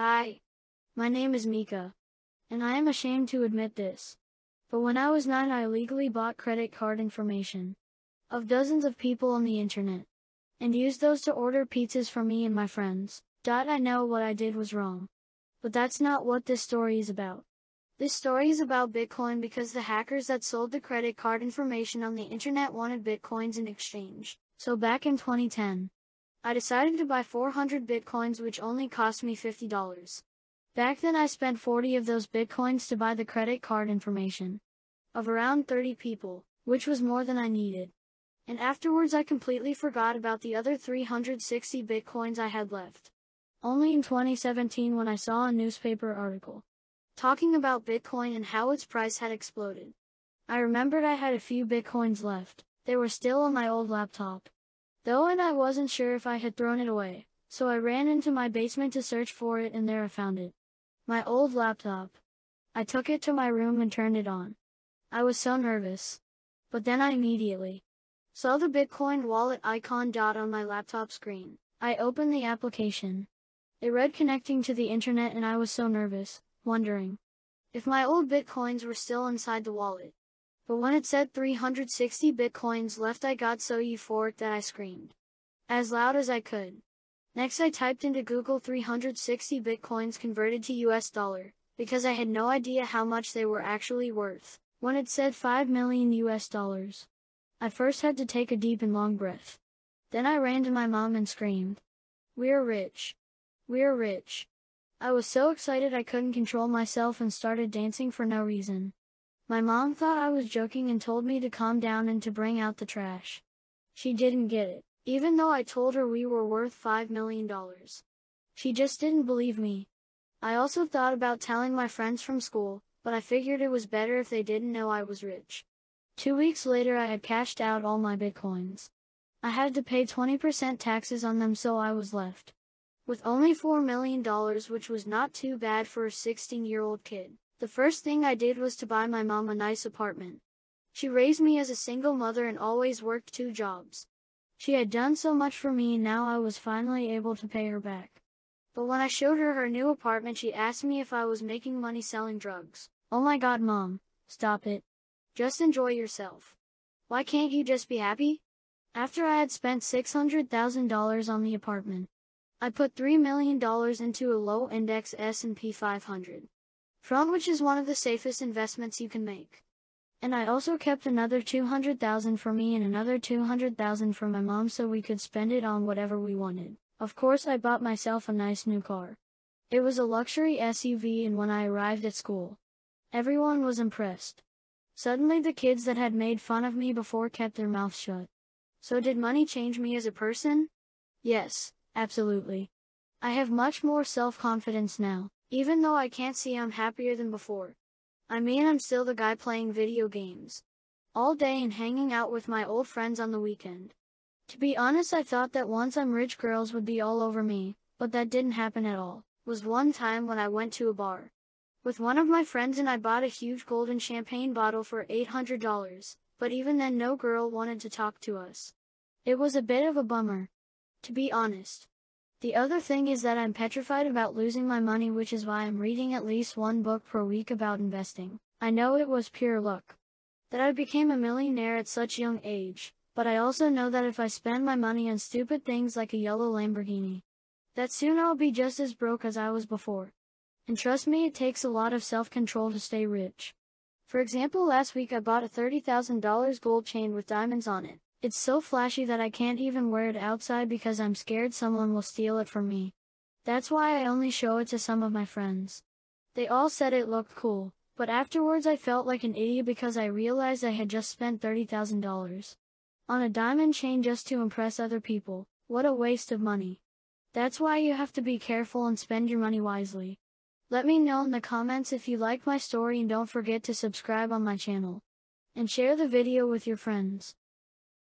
Hi. My name is Mika. And I am ashamed to admit this. But when I was 9 I illegally bought credit card information of dozens of people on the internet and used those to order pizzas for me and my friends. Dot I know what I did was wrong. But that's not what this story is about. This story is about Bitcoin because the hackers that sold the credit card information on the internet wanted Bitcoins in exchange. So back in 2010, I decided to buy 400 Bitcoins which only cost me $50. Back then I spent 40 of those Bitcoins to buy the credit card information of around 30 people, which was more than I needed. And afterwards I completely forgot about the other 360 Bitcoins I had left. Only in 2017 when I saw a newspaper article talking about Bitcoin and how its price had exploded. I remembered I had a few Bitcoins left. They were still on my old laptop. Though and I wasn't sure if I had thrown it away, so I ran into my basement to search for it and there I found it. My old laptop. I took it to my room and turned it on. I was so nervous. But then I immediately saw the Bitcoin wallet icon dot on my laptop screen. I opened the application. It read connecting to the internet and I was so nervous, wondering if my old Bitcoins were still inside the wallet. But when it said 360 Bitcoins left I got so euphoric that I screamed. As loud as I could. Next I typed into Google 360 Bitcoins converted to US dollar, because I had no idea how much they were actually worth. When it said 5 million US dollars. I first had to take a deep and long breath. Then I ran to my mom and screamed. We're rich. We're rich. I was so excited I couldn't control myself and started dancing for no reason. My mom thought I was joking and told me to calm down and to bring out the trash. She didn't get it, even though I told her we were worth $5 million. She just didn't believe me. I also thought about telling my friends from school, but I figured it was better if they didn't know I was rich. Two weeks later I had cashed out all my bitcoins. I had to pay 20% taxes on them so I was left with only $4 million which was not too bad for a 16-year-old kid. The first thing I did was to buy my mom a nice apartment. She raised me as a single mother and always worked two jobs. She had done so much for me and now I was finally able to pay her back. But when I showed her her new apartment she asked me if I was making money selling drugs. Oh my god mom, stop it. Just enjoy yourself. Why can't you just be happy? After I had spent $600,000 on the apartment, I put $3 million into a low-index S&P 500 fund which is one of the safest investments you can make. And I also kept another 200,000 for me and another 200,000 for my mom so we could spend it on whatever we wanted. Of course I bought myself a nice new car. It was a luxury SUV and when I arrived at school, everyone was impressed. Suddenly the kids that had made fun of me before kept their mouths shut. So did money change me as a person? Yes, absolutely. I have much more self-confidence now, even though I can't see I'm happier than before. I mean I'm still the guy playing video games. All day and hanging out with my old friends on the weekend. To be honest I thought that once I'm rich girls would be all over me, but that didn't happen at all. Was one time when I went to a bar with one of my friends and I bought a huge golden champagne bottle for $800, but even then no girl wanted to talk to us. It was a bit of a bummer. To be honest. The other thing is that I'm petrified about losing my money which is why I'm reading at least one book per week about investing. I know it was pure luck. That I became a millionaire at such young age, but I also know that if I spend my money on stupid things like a yellow Lamborghini, that soon I'll be just as broke as I was before. And trust me it takes a lot of self-control to stay rich. For example last week I bought a $30,000 gold chain with diamonds on it. It's so flashy that I can't even wear it outside because I'm scared someone will steal it from me. That's why I only show it to some of my friends. They all said it looked cool, but afterwards I felt like an idiot because I realized I had just spent $30,000 on a diamond chain just to impress other people. What a waste of money. That's why you have to be careful and spend your money wisely. Let me know in the comments if you like my story and don't forget to subscribe on my channel. And share the video with your friends.